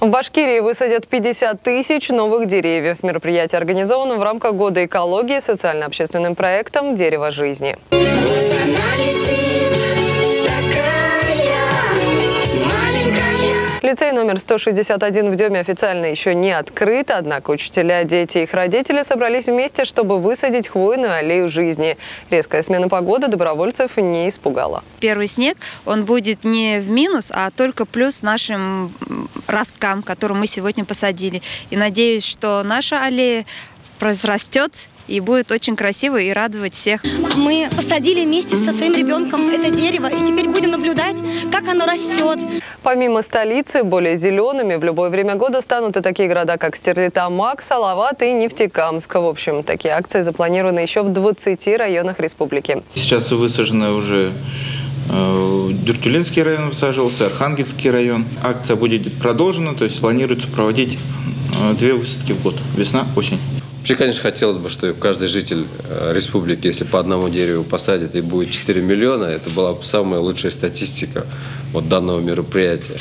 В Башкирии высадят 50 тысяч новых деревьев. Мероприятие организовано в рамках Года экологии социально-общественным проектом «Дерево жизни». Вот Лицей номер 161 в Деме официально еще не открыт, однако учителя, дети и их родители собрались вместе, чтобы высадить хвойную аллею жизни. Резкая смена погоды добровольцев не испугала. первый снег, он будет не в минус, а только плюс нашим росткам, которые мы сегодня посадили. И надеюсь, что наша аллея произрастет и будет очень красиво и радовать всех. Мы посадили вместе со своим ребенком это дерево, и теперь будем наблюдать, как оно растет. Помимо столицы, более зелеными в любое время года станут и такие города, как Стерлитамак, Салават и Нефтекамск. В общем, такие акции запланированы еще в 20 районах республики. Сейчас высажено уже э, Дюртюлинский район высаживался, Архангельский район. Акция будет продолжена, то есть планируется проводить э, две высадки в год. Весна, осень. Вообще, конечно, хотелось бы, что каждый житель э, республики, если по одному дереву посадит и будет 4 миллиона, это была бы самая лучшая статистика вот данного мероприятия.